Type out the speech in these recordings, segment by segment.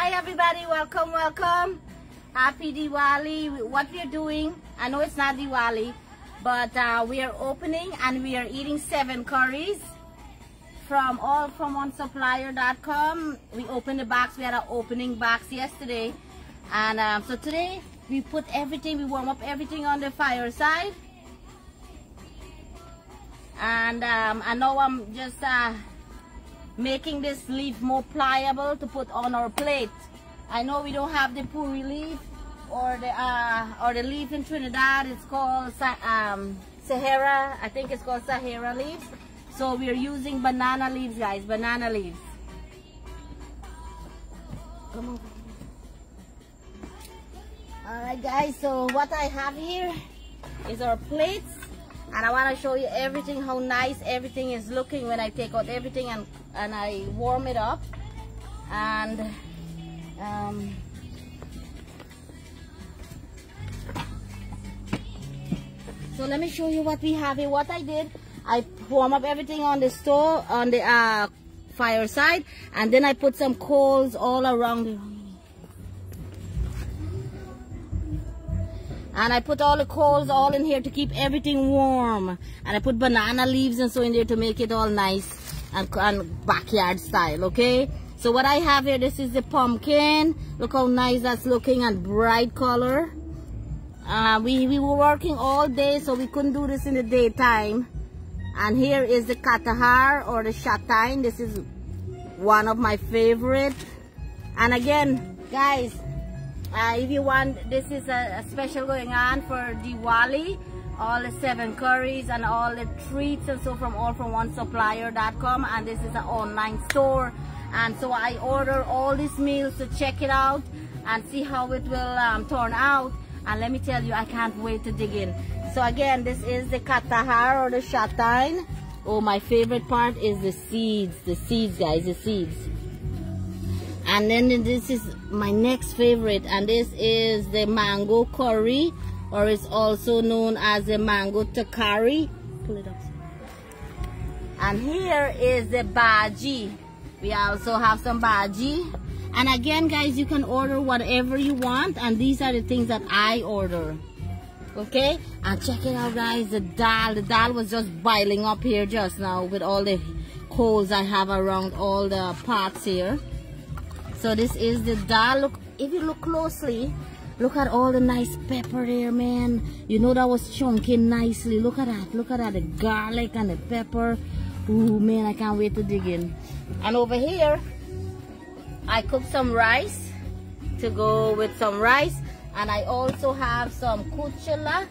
Hi everybody, welcome, welcome. Happy Diwali. What we're doing, I know it's not Diwali, but uh, we are opening and we are eating seven curries from all from one supplier.com. We opened the box, we had an opening box yesterday. And um, so today we put everything, we warm up everything on the fireside. And um, I know I'm just uh, making this leaf more pliable to put on our plate. I know we don't have the puri leaf or the uh, or the leaf in Trinidad. It's called um, Sohari. I think it's called Sohari leaves. So we're using banana leaves, guys. Banana leaves. Come on. Alright guys, so what I have here is our plates and I want to show you everything how nice everything is looking when I take out everything and, and I warm it up. And um, so let me show you what we have here. What I did I warm up everything on the stove on the uh, fireside and then I put some coals all around and I put all the coals all in here to keep everything warm. And I put banana leaves and so in there to make it all nice and, and backyard style okay? So what I have here this is the pumpkin. Look how nice that's looking and bright color. Uh, we, we were working all day so we couldn't do this in the daytime. And here is the katahar or the chataigne. This is one of my favorite. And again guys uh, if you want this is a, a, special going on for Diwali. All the seven curries and all the treats and so from all from one supplier.com and this is an online store. And so I order all these meals to check it out and see how it will um, turn out. And let me tell you I can't wait to dig in. So again this is the katahar or the chataigne oh my favorite part is the seeds. The seeds guys the seeds and then this is my next favorite and this is the mango curry or it's also known as the mango takari. Pull it up. And here is the bhaji. We also have some bhaji. And again guys you can order whatever you want and these are the things that I order. Okay? And check it out guys. The dal the dal was just boiling up here just now with all the coals I have around all the pots here so this is the dal. Look if you look closely look at all the nice pepper there man. You know that was chunking nicely. Look at that. Look at that. The garlic and the pepper. Ooh, man I can't wait to dig in. And over here I cooked some rice to go with some rice. And I also have some kuchela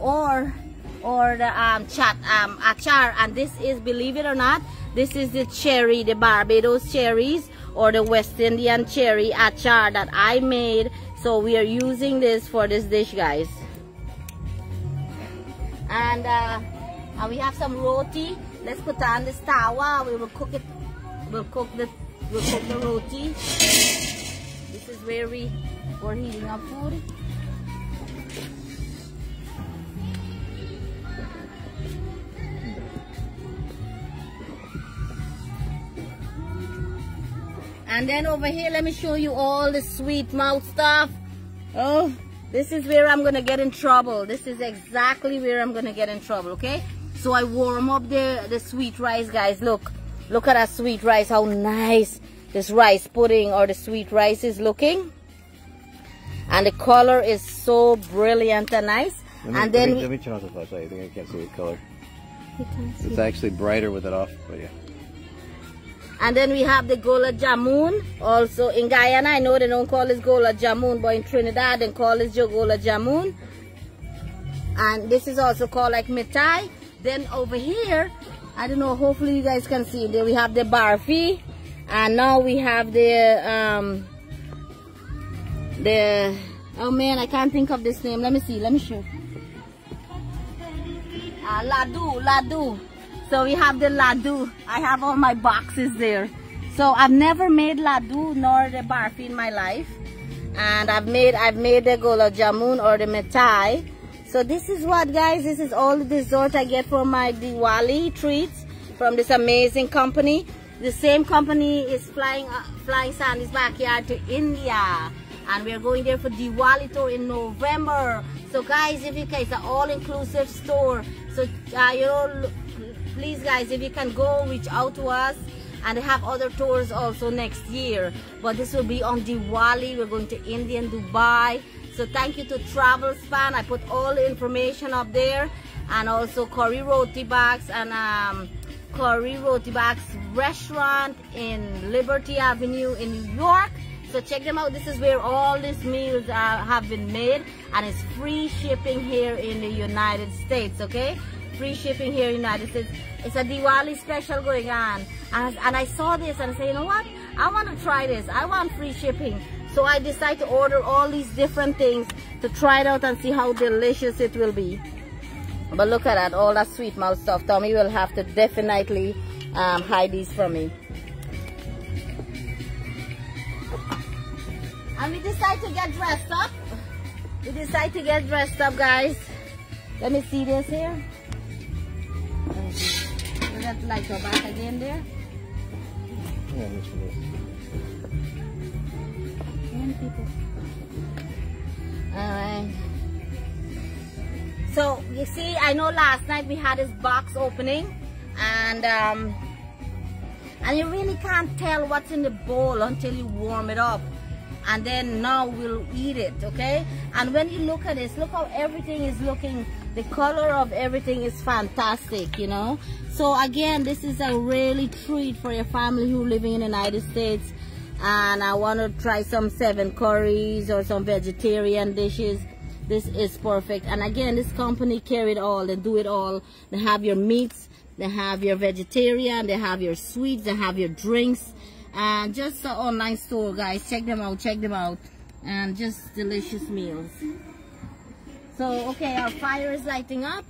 or or the um, chat um, achar. And this is believe it or not this is the cherry the Barbados cherries or the West Indian cherry achar that I made. So we are using this for this dish, guys. And, uh, and we have some roti. Let's put on this tawa. We will cook it. We'll cook the we'll cook the roti. This is where we we're heating up food. And then over here, let me show you all the sweet mouth stuff. Oh, this is where I'm gonna get in trouble. This is exactly where I'm gonna get in trouble, okay? So I warm up the, the sweet rice, guys. Look, look at that sweet rice, how nice this rice pudding or the sweet rice is looking. And the color is so brilliant and nice. Me, and then let me, let me turn off the flashlight. I think I can't see the color. It's actually brighter with it off, but yeah. And then we have the Gola Jamun. Also in Guyana, I know they don't call this Gola Jamun, but in Trinidad they call this Gola Jamun. And this is also called like mitai. Then over here, I don't know, hopefully you guys can see. There we have the barfi. And now we have the, um, the, oh man, I can't think of this name. Let me see, let me show. Uh, ladu, ladu. So we have the laddu. I have all my boxes there. So I've never made laddu nor the barfi in my life. And I've made I've made the gola jamun or the mitai. So this is what guys, this is all the dessert I get for my Diwali treats from this amazing company. the same company is flying uh, flying Sandy's backyard to India and we're going there for Diwali tour in November so guys if you guys it's an all-inclusive store so uh, you know please guys if you can go reach out to us and have other tours also next year. But this will be on Diwali. We're going to India and Dubai. So thank you to Travelspan. I put all the information up there. And also Curry Roti Box and um, Curry Roti Box restaurant in Liberty Avenue in New York. So check them out. This is where all these meals uh, have been made. And it's free shipping here in the United States okay free shipping here in United States. It's a Diwali special going on. And, and I saw this and I say you know what? I want to try this. I want free shipping. So I decided to order all these different things to try it out and see how delicious it will be. But look at that all that sweet mouth stuff. Tommy will have to definitely um, hide these from me. And we decide to get dressed up. We decide to get dressed up guys. Let me see this here that like go back again there Yeah, one is. people Alright. So you see, I know last night we had this box opening and um, and you really can't tell what's in the bowl until you warm it up and then now we'll eat it okay and when you look at this look how everything is looking the color of everything is fantastic you know? So again this is a really treat for your family who living in the United States. And I want to try some seven curries or some vegetarian dishes. This is perfect. And again this company carry it all. They do it all. They have your meats they have your vegetarian they have your sweets they have your drinks. And just an online store guys. Check them out check them out. And just delicious meals so okay our fire is lighting up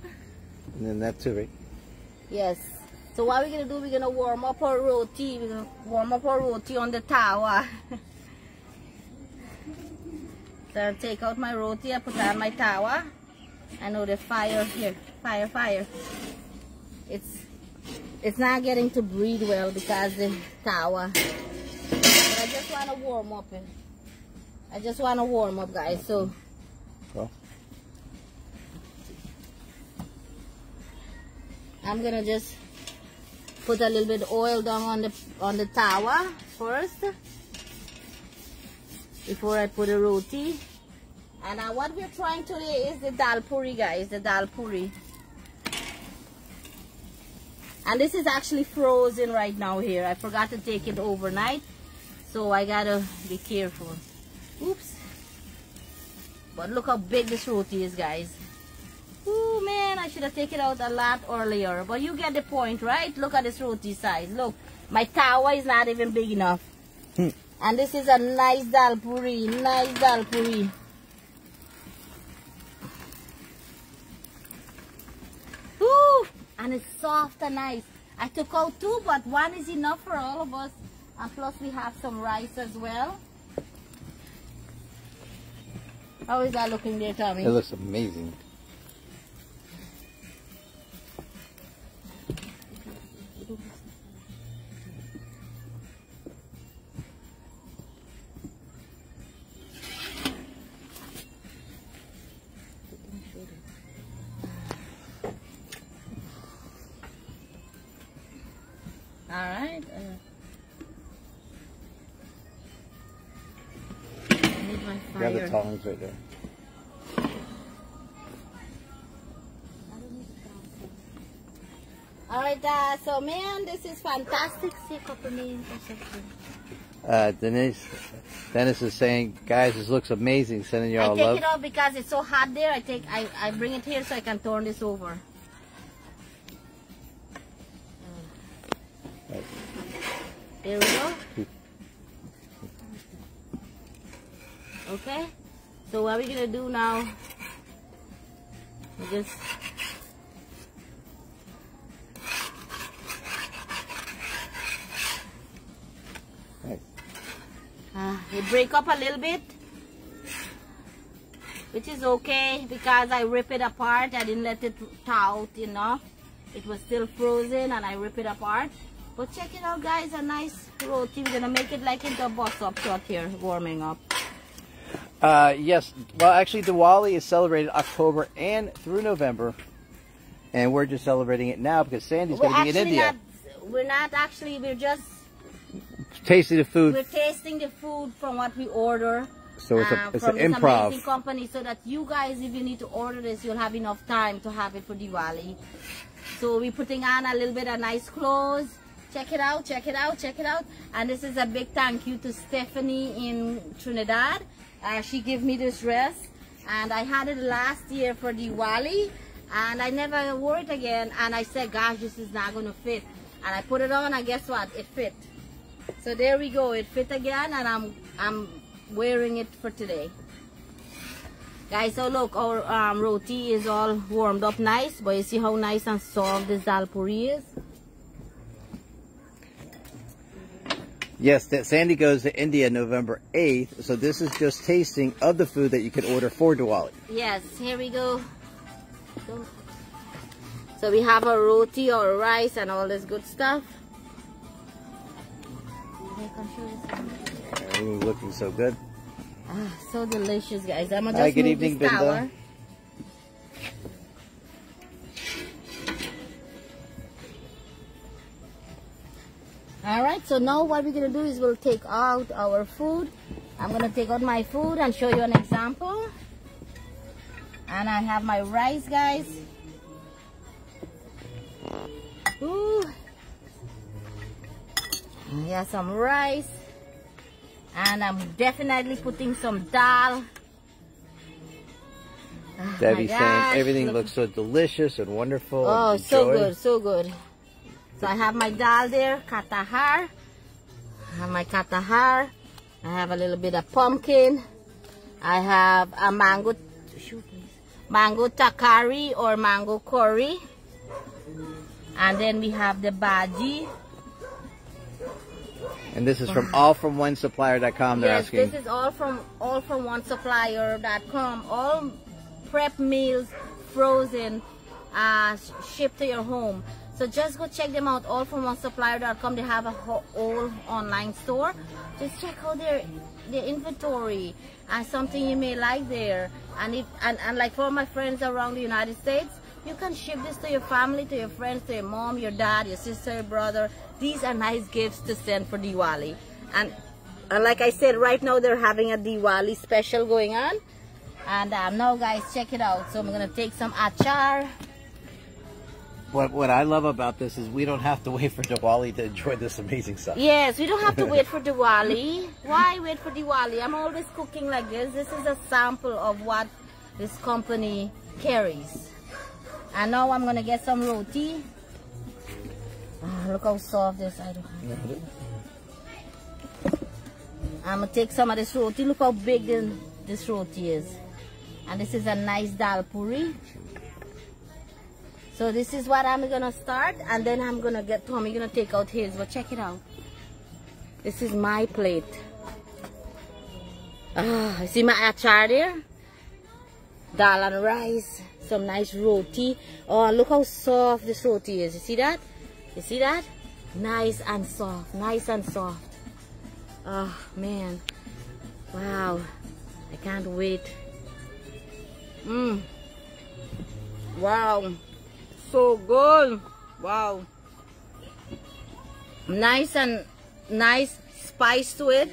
And then that too, right? Yes. So what we're gonna do, we're gonna warm up our roti. We're gonna warm up our roti on the tawa. so I'll take out my roti, I put it on my tawa. I know the fire here. Fire, fire. It's it's not getting to breathe well because the tawa. But I just wanna warm up it. I just wanna warm up guys. So Well, I'm gonna just put a little bit of oil down on the on the tawa first before I put the roti. And uh, what we're trying today is the dal puri, guys, the dal puri. And this is actually frozen right now here. I forgot to take it overnight, so I gotta be careful. Oops. But look how big this roti is, guys. I should have taken it out a lot earlier. But you get the point, right? Look at this roti size. Look, my tawa is not even big enough. Hmm. And this is a nice dal puri, nice dal puri. Ooh, and it's soft and nice. I took out two, but one is enough for all of us. And plus we have some rice as well. How is that looking there, Tommy? it looks amazing. Grab the fire. tongs right there. All right, uh, so man, this is fantastic. See a couple names or something. Uh, Denise, Dennis is saying, guys, this looks amazing. Sending you all love. I take love. it off because it's so hot there. I take, I, I bring it here so I can turn this over. Right. There we go. Okay. So what are we're gonna do now? We just. Uh, it break up a little bit which is okay because I rip it apart I didn't let it thaw out enough it was still frozen and I rip it apart But check it out, guys. A nice roti. We're gonna make it like into a bus up shot here, warming up. Uh, yes. Well, actually, Diwali is celebrated October and through November, and we're just celebrating it now because Sandy's going to be in India, not. We're not actually. We're just. tasting the food. We're tasting the food from what we order. So it's a uh, it's from an improv. company, so that you guys, if you need to order this, you'll have enough time to have it for Diwali. So we're putting on a little bit of nice clothes. Check it out, check it out, check it out. And this is a big thank you to Stephanie in Trinidad. Uh, she gave me this dress, and I had it last year for Diwali, and I never wore it again. And I said, gosh, this is not gonna fit. And I put it on, and guess what? It fit. So there we go. It fit again, and I'm I'm wearing it for today. Guys, so look, our um, roti is all warmed up nice, but you see how nice and soft this dal puri is? Yes, that Sandy goes to India November 8th, so this is just tasting of the food that you can order for Diwali. Yes, here we go. Go. So we have a roti, or rice, and all this good stuff. Okay, come show this one. Ooh, looking so good. Ah, so delicious, guys. I'm gonna Hi, good move evening, this Binda. tawa. All right, so now what we're gonna do is we'll take out our food. I'm gonna take out my food and show you an example. And I have my rice, guys. Ooh. Yeah, some rice. And I'm definitely putting some dal. Ah, my Debbie saying everything looks so delicious and wonderful. Oh, and so good, so good. So I have my dal there, katahar. I have my katahar. I have a little bit of pumpkin. I have a mango, mango takari or mango curry. And then we have the bhaji. And this is from allfromOneSupplier.com. They're yes, asking. this is all from all from one supplier.com. All prep meals, frozen, uh, shipped to your home. So just go check them out. All from one supplier.com. They have a whole online store. Just check out their their inventory and something you may like there. And if and, and like for my friends around the United States, you can ship this to your family, to your friends, to your mom, your dad, your sister, your brother. These are nice gifts to send for Diwali. And, and like I said, right now they're having a Diwali special going on. And um, now guys, check it out. So I'm gonna take some achar. What what I love about this is we don't have to wait for Diwali to enjoy this amazing stuff. Yes, we don't have to wait for Diwali. Why wait for Diwali? I'm always cooking like this. This is a sample of what this company carries. And now I'm gonna get some roti. Ah, look how soft this I don't have. I'm gonna take some of this roti. Look how big this, this roti is. And this is a nice dal puri. So this is what I'm gonna start and then I'm gonna get Tommy gonna take out his, but check it out. This is my plate. Ah, see my achar there? Dal and rice, some nice roti. Oh, look how soft this roti is. You see that? You see that? Nice and soft, nice and soft. Oh man, wow! I can't wait. Mmm. Wow, so good. Wow. Nice and nice spice to it.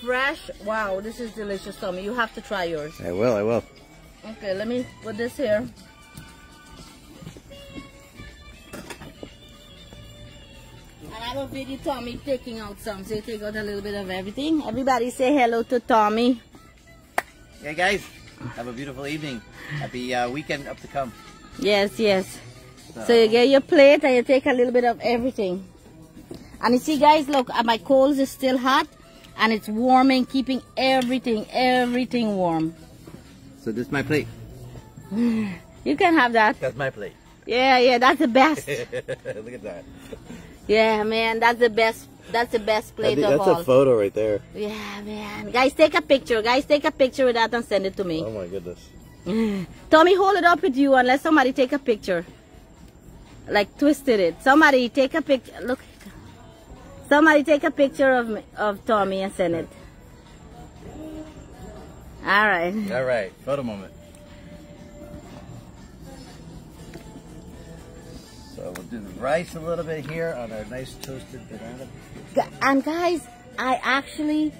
Fresh. Wow, this is delicious, Tommy. You have to try yours. I will, I will. Okay, let me put this here. And I will video Tommy taking out some. So you take out a little bit of everything. Everybody say hello to Tommy. Hey guys, have a beautiful evening. Happy uh, weekend up to come. Yes, yes. So you get your plate and you take a little bit of everything. And you see guys, look, uh, my coals is still hot and it's warming, keeping everything, everything warm. So this is my plate. You can have that. That's my plate. Yeah, yeah, that's the best. Look at that. Yeah, man, that's the best. That's the best plate of that's all. a photo right there. yeah, man. Guys, take a picture. Guys, take a picture with that and send it to me. Oh my goodness. Tommy, hold it up with you and let somebody take a picture. Like twisted it. Somebody take a picture. Look. Somebody take a picture of me, of Tommy and send it. All right. All right, photo moment. So we'll do the rice a little bit here on our nice toasted banana. And guys, I actually,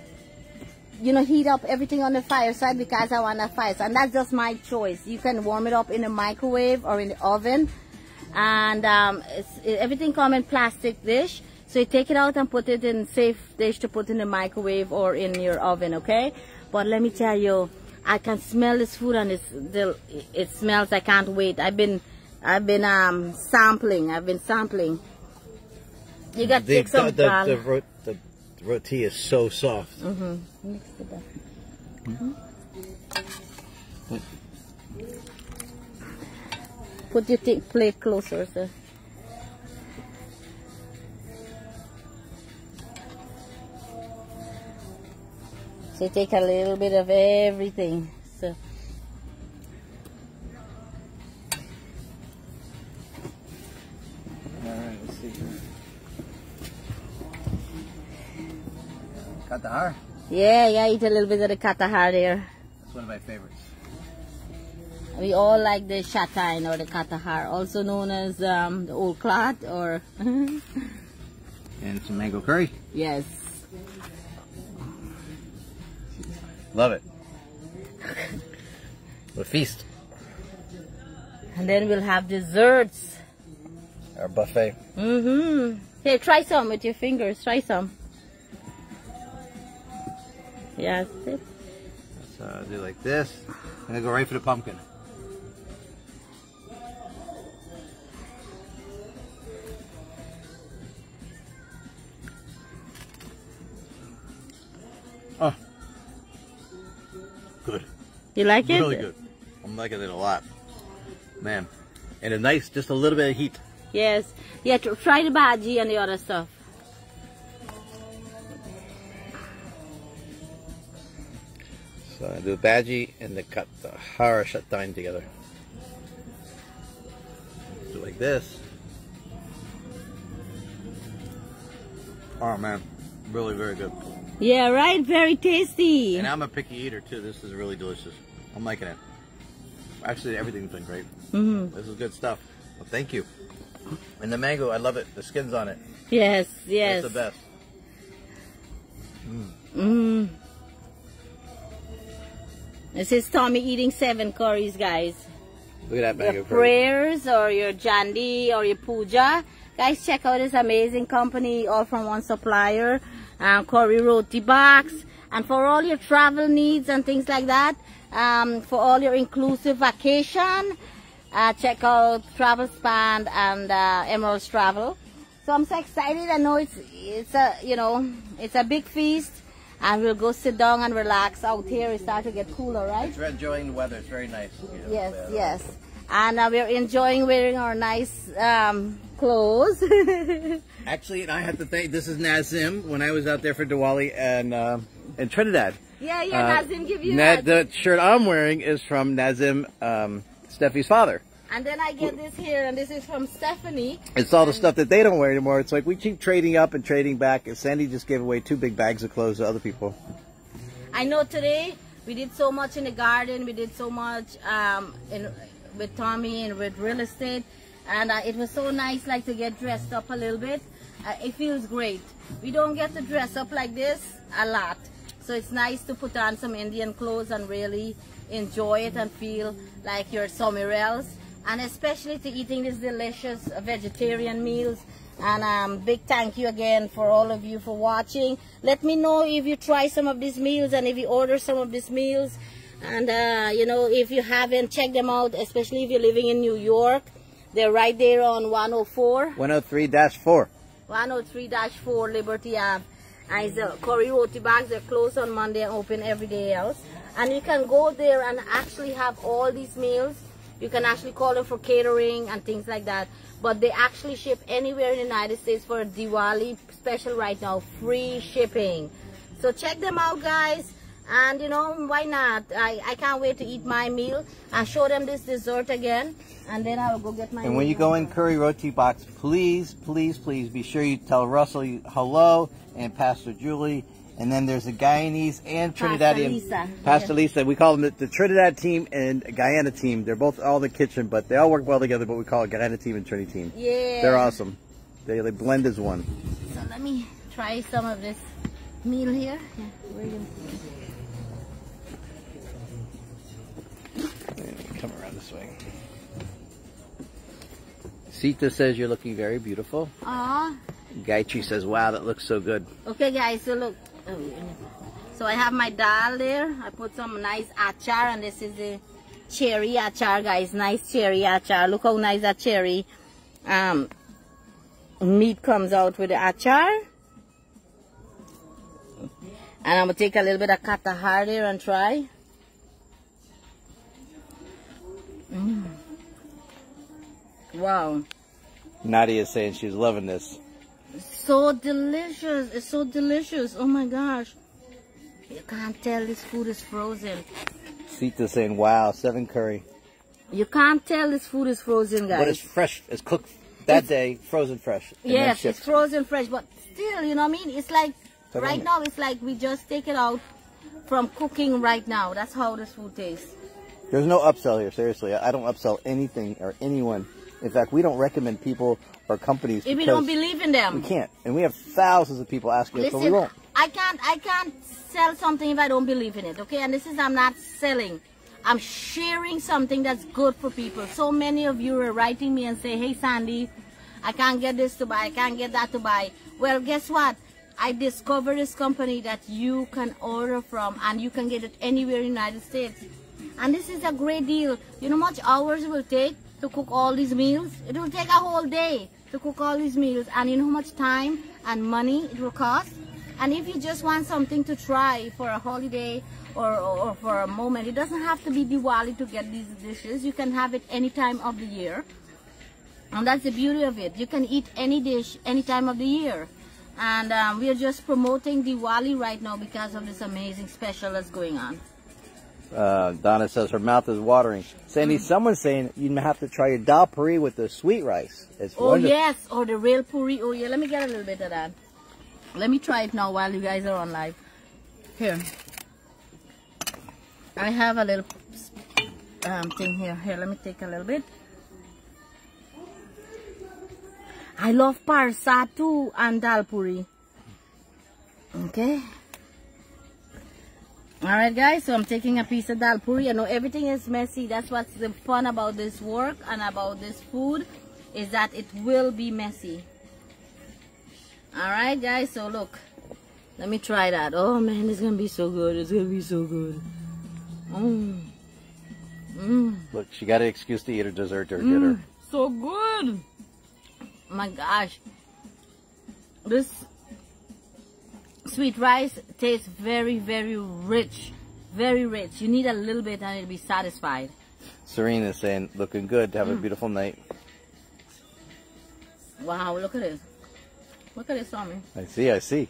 you know, heat up everything on the fireside because I want a fire. And that's just my choice. You can warm it up in the microwave or in the oven. And um, everything come in plastic dish. So you take it out and put it in safe dish to put in the microwave or in your oven, okay? But let me tell you, I can smell this food and it's, it smells, I can't wait. I've been I've been um, sampling. I've been sampling. You got to the, take some the, the, the, ro the, roti is so soft. Mm -hmm. Mix it up. Mm -hmm. Put your plate closer, sir. So take a little bit of everything. So. Katahar? Yeah, yeah, eat a little bit of the katahar there. That's one of my favorites. We all like the chataigne or the katahar, also known as um, the old clot or... and some mango curry? Yes. Love it. a feast. And then we'll have desserts. Our buffet. Mm-hmm. Here, try some with your fingers. Try some. Yes. So I'll do like this. I'm gonna go right for the pumpkin. Good. You like really it? Really good. I'm liking it a lot, man. And a nice, just a little bit of heat. Yes. Yeah. Try the bhaji and the other stuff. So I do the bhaji and the cut the har shatain together. Do like this. Oh man, really very good. Yeah, right. Very tasty. And I'm a picky eater too. This is really delicious. I'm liking it. Actually, everything's been great. Mm -hmm. This is good stuff. Well, thank you. And the mango, I love it. The skin's on it. Yes, yes. It's the best. Mm. Mm. This is Tommy eating seven curries, guys. Look at that mango Your prayers or your jandi or your puja. Guys, check out this amazing company, all from one supplier. Um, curry roti box. And for all your travel needs and things like that, um, for all your inclusive vacation, uh, check out Travelspan and uh, Amrals Travel. So I'm so excited. I know it's it's a you know it's a big feast and we'll go sit down and relax out here. It's starting to get cooler, right? We're enjoying the weather. It's very nice. Yes, yes. And uh, we're enjoying wearing our nice um, clothes. Actually, and I have to thank, this is Nazim when I was out there for Diwali and uh, in Trinidad. Yeah, yeah, uh, Nazim give you that. The shirt I'm wearing is from Nazim, um, Steffi's father. And then I get this here, and this is from Stephanie. It's all the stuff that they don't wear anymore. It's like we keep trading up and trading back. And Sandy just gave away two big bags of clothes to other people. I know today we did so much in the garden. We did so much um, in, with Tommy and with real estate. And uh, it was so nice like to get dressed up a little bit. Uh, it feels great. We don't get to dress up like this a lot. So it's nice to put on some Indian clothes and really enjoy it and feel like you're somewhere else and especially to eating these delicious vegetarian meals and um, big thank you again for all of you for watching let me know if you try some of these meals and if you order some of these meals and uh, you know if you haven't checked them out especially if you're living in New York they're right there on 104 103-4 103-4 Liberty Ave and it's uh, the curry roti box they're closed on Monday and open every day else and you can go there and actually have all these meals you can actually call them for catering and things like that. But they actually ship anywhere in the United States for a Diwali special right now. Free shipping. So check them out, guys. And you know, why not? I, I can't wait to eat my meal. I'll show them this dessert again. And then I will go get my And when you go in Curry Roti Box, please, please, please be sure you tell Russell hello and Pastor Julie. And then there's the Guyanese and Trinidadian. Pastor. Lisa. Pastor Lisa. We call them the, the Trinidad team and Guyana team. They're both all the kitchen, but they all work well together, but we call it Guyana team and Trinity team. Yeah. They're awesome. They, they blend as one. So let me try some of this meal here. Yeah, Come around this way. Sita says you're looking very beautiful. Aw. Gayatri says, wow, that looks so good. Okay, guys. So look. Oh, So I have my dal there. I put some nice achar, and this is the cherry achar, guys. Nice cherry achar. Look how nice that cherry um, meat comes out with the achar. And I'm gonna take a little bit of katahar there and try. Mm. Wow. Nadia is saying she's loving this. So delicious. It's so delicious. Oh my gosh. You can't tell this food is frozen. Sita saying, wow, seven curry. You can't tell this food is frozen, guys. But it's fresh. It's cooked that day, frozen fresh. yes, it's frozen fresh, but still, you know what I mean? It's like, right now, it's like we just take it out from cooking right now. That's how this food tastes. There's no upsell here, seriously. I don't upsell anything or anyone. In fact, we don't recommend people or companies If you because don't believe in them. we can't. And we have thousands of people asking us, but we Listen, won't. I can't I can't sell something if I don't believe in it, okay? And this is I'm not selling. I'm sharing something that's good for people. So many of you are writing me and say, "Hey Sandy, I can't get this to buy. I can't get that to buy." Well, guess what? I discovered this company that you can order from and you can get it anywhere in the United States. And this is a great deal. You know how much hours it will take to cook all these meals? It will take a whole day to cook all these meals. And you know how much time and money it will cost? And if you just want something to try for a holiday or, or for a moment, it doesn't have to be Diwali to get these dishes. You can have it any time of the year. And that's the beauty of it. You can eat any dish any time of the year. And um, we are just promoting Diwali right now because of this amazing special that's going on. Uh, Donna says her mouth is watering. Sandy, Mm. someone's saying you have to try your dal puri with the sweet rice. It's Oh wonderful. yes, or the real puri. Oh yeah, let me get a little bit of that. Let me try it now while you guys are on live. Here, I have a little um, thing here. Here, let me take a little bit. I love parsa too and dal puri. Okay. Alright guys, so I'm taking a piece of dal puri. I know everything is messy. That's what's the fun about this work and about this food is that it will be messy. Alright guys, so look. Let me try that. Oh man, it's gonna be so good. It's gonna be so good. Mmm. Mmm. Look, she got an excuse to eat her dessert or. Mm, so good. My gosh. This sweet rice tastes very, very rich. Very rich. You need a little bit and you'll be satisfied. Serena is saying, looking good. Have a Mm. beautiful night. Wow, look at this. Look at this on me. I see, I see.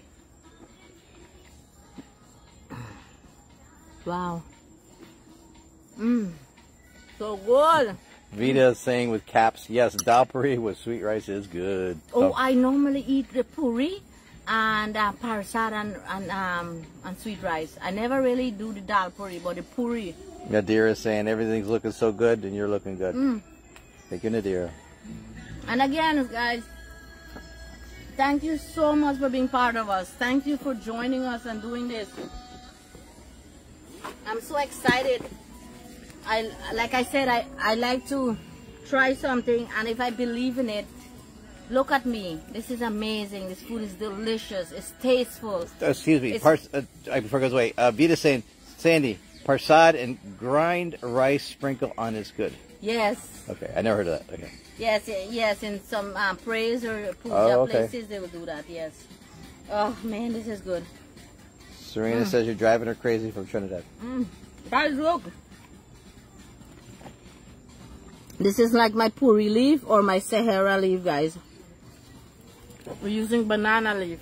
Wow. Mmm. So good. Vita is saying with caps, yes, dal puri with sweet rice is good. Oh, I normally eat the puri and uh, parsad and, and, um, and sweet rice. I never really do the dal puri, but the puri. Nadira is saying everything's looking so good and you're looking good. Mm. Thank you, Nadira. And again, guys, thank you so much for being part of us. Thank you for joining us and doing this. I'm so excited. I like I said, I, I like to try something, and if I believe in it, look at me. This is amazing. This food is delicious. It's tasteful. Uh, excuse me. Pars- uh, I before it goes away. Uh, Vita's saying, Sandy, parsad and grind rice sprinkle on is good. Yes, Okay, I never heard of that. Okay. yes, yes. In some um, praise or puja Oh, okay. places, they will do that. Yes. Oh man, this is good. Serena says you're driving her crazy from Trinidad. Mm. Guys, look. This is like my puri leaf or my Sohari leaf, guys. We're using banana leaf.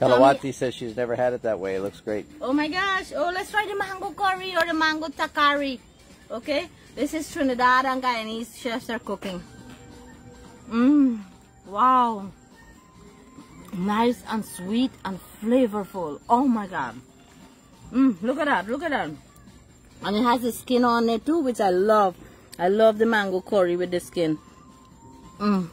Kalawati says she's never had it that way. It looks great. Oh my gosh. Oh, let's try the mango curry or the mango takari. Okay? This is Trinidad and Guyanese chefs are cooking. Mmm. Wow. Nice and sweet and flavorful. Oh my god. Mmm. Look at that. Look at that. And it has the skin on it too, which I love. I love the mango curry with the skin. Mmm.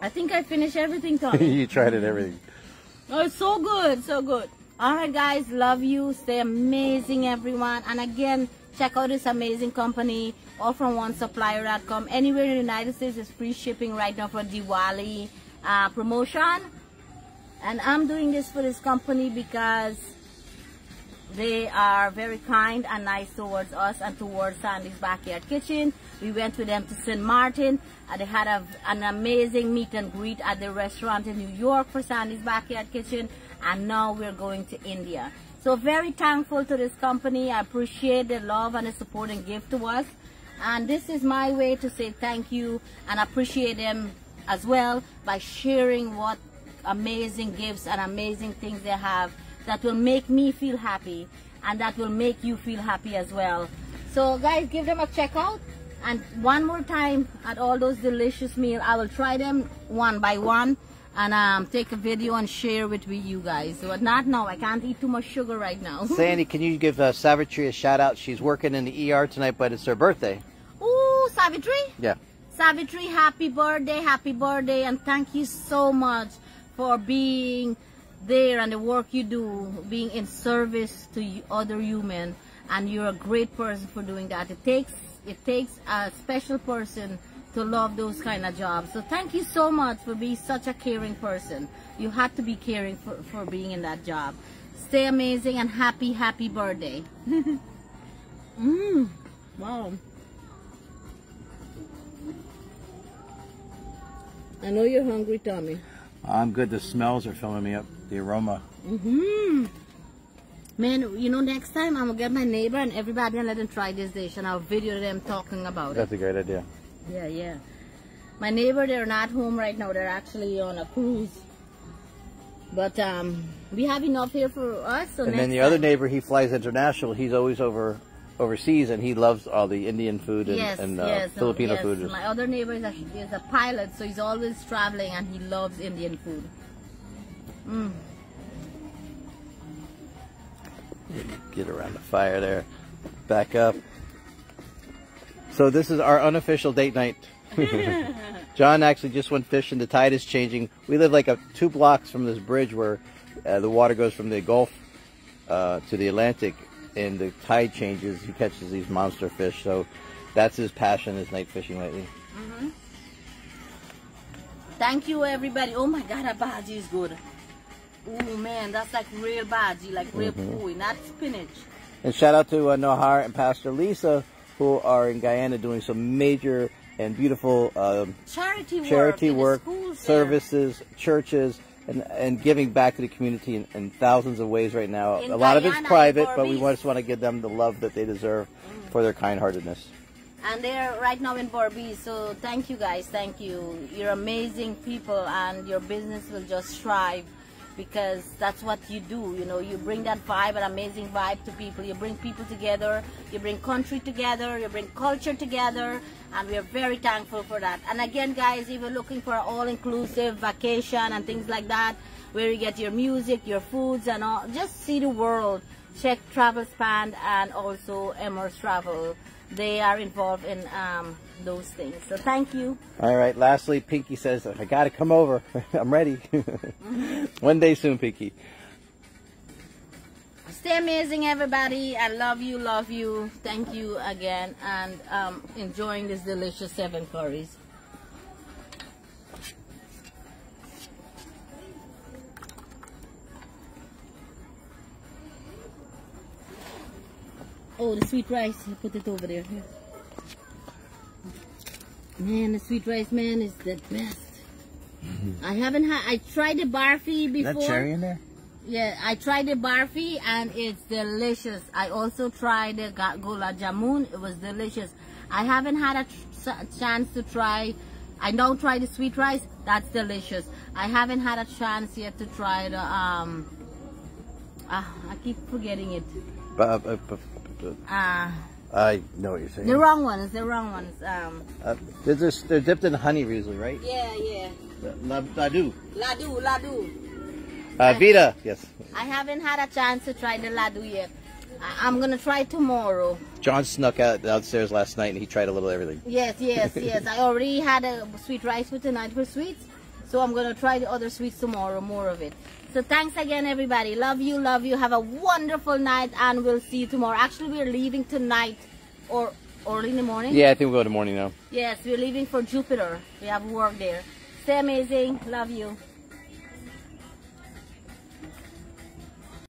I think I finished everything, Tommy. you tried it everything. Oh, it's so good, so good. All right, guys, love you. Stay amazing, everyone. And again, check out this amazing company, all from one supplier.com. Anywhere in the United States is free shipping right now for Diwali uh, promotion. And I'm doing this for this company because they are very kind and nice towards us and towards Sandy's Backyard Kitchen. We went with them to St. Martin. and they had a, an amazing meet and greet at the restaurant in New York for Sandy's Backyard Kitchen. And now we're going to India. So very thankful to this company. I appreciate the love and the support and give to us. And this is my way to say thank you and appreciate them as well by sharing what amazing gifts and amazing things they have that will make me feel happy and that will make you feel happy as well. So guys, give them a check out. And one more time at all those delicious meals, I will try them one by one and um, take a video and share it with you guys. But not now, I can't eat too much sugar right now. Sandy, can you give uh, Savitri a shout out? She's working in the ER tonight, but it's her birthday. Ooh, Savitri? Yeah. Savitri, happy birthday, happy birthday, and thank you so much for being there and the work you do, being in service to other human, and you're a great person for doing that. It takes it takes a special person to love those kind of jobs. So thank you so much for being such a caring person. You had to be caring for, for being in that job. Stay amazing and happy, happy birthday. Mmm. Wow. I know you're hungry, Tommy. I'm good. The smells are filling me up. The aroma. Mm-hmm. Man, you know, next time I'm gonna get my neighbor and everybody and let them try this dish and I'll video them talking about That's it. That's a great idea. Yeah, yeah. My neighbor, they're not home right now. They're actually on a cruise. But um, we have enough here for us. So and next then the other neighbor, he flies international. He's always over overseas, and he loves all the Indian food and, yes, and uh, yes, no, Filipino yes. food. My other neighbor is a, is a pilot, so he's always traveling and he loves Indian food. Mm. Get around the fire there. Back up. So this is our unofficial date night. John actually just went fishing. The tide is changing. We live like a, two blocks from this bridge where uh, the water goes from the Gulf uh, to the Atlantic, and the tide changes. He catches these monster fish. So that's his passion is night fishing lately. Thank you, everybody. Oh my God, that bhaji is good. Oh man, that's like real bhaji, like real Mm-hmm. pui, not spinach. And shout out to uh, Nohar and Pastor Lisa, who are in Guyana doing some major and beautiful um, Charity work. charity work, schools there. services, churches, and, and giving back to the community in, in thousands of ways right now. In a lot of it's private, but we just want to give them the love that they deserve for their kind-heartedness. And they're right now in Borby. So thank you guys. Thank you. You're amazing people and your business will just thrive because that's what you do. You know, you bring that vibe, an amazing vibe to people. You bring people together. You bring country together. You bring culture together. And we are very thankful for that. And again, guys, if you're looking for all-inclusive vacation and things like that, where you get your music, your foods, and all, just see the world. Check Travelspan and also Amrals Travel they are involved in um, those things. So thank you. All right. Lastly, Pinky says, "I got to come over. I'm ready. One day soon, Pinky." Stay amazing, everybody. I love you, love you. Thank you again, and um, enjoying this delicious seven curries. Oh, the sweet rice. I put it over there. Man, the sweet rice, man, is the best. I haven't had. I tried the barfi before. That cherry in there? Yeah, I tried the barfi and it's delicious. I also tried the gulab jamun. It was delicious. I haven't had a chance to try I now try the sweet rice. That's delicious. I haven't had a chance yet to try the um. Uh, I keep forgetting it. Uh, uh, uh, uh, Uh, I know what you're saying. the wrong ones. The wrong ones. Um. Uh, they're, just, they're dipped in honey usually, right? Yeah, yeah. La, ladu. Ladu, ladu. Uh, Vita, yes. I haven't had a chance to try the ladu yet. I- I'm gonna try tomorrow. John snuck out downstairs last night and he tried a little everything. Yes, yes, yes. I already had a sweet rice for tonight for sweets. So I'm gonna try the other sweets tomorrow, more of it. So thanks again everybody. Love you, love you. Have a wonderful night and we'll see you tomorrow. Actually we're leaving tonight or early in the morning. Yeah, I think we'll go to morning now. Yes, we're leaving for Jupiter. We have work there. Stay amazing. Love you.